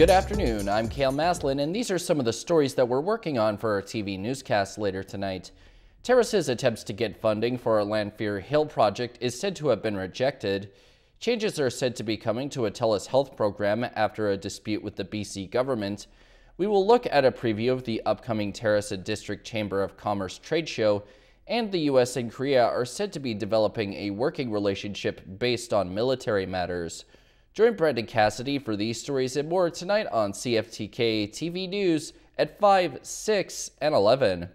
Good afternoon, I'm Cael Maslin, and these are some of the stories that we're working on for our TV newscast later tonight. Terrace's attempts to get funding for our Lanfear Hill project is said to have been rejected. Changes are said to be coming to a TELUS Health program after a dispute with the BC government. We will look at a preview of the upcoming Terrace District Chamber of Commerce trade show, and the U.S. and Korea are said to be developing a working relationship based on military matters. Join Brendan Cassidy for these stories and more tonight on CFTK TV News at 5, 6, and 11.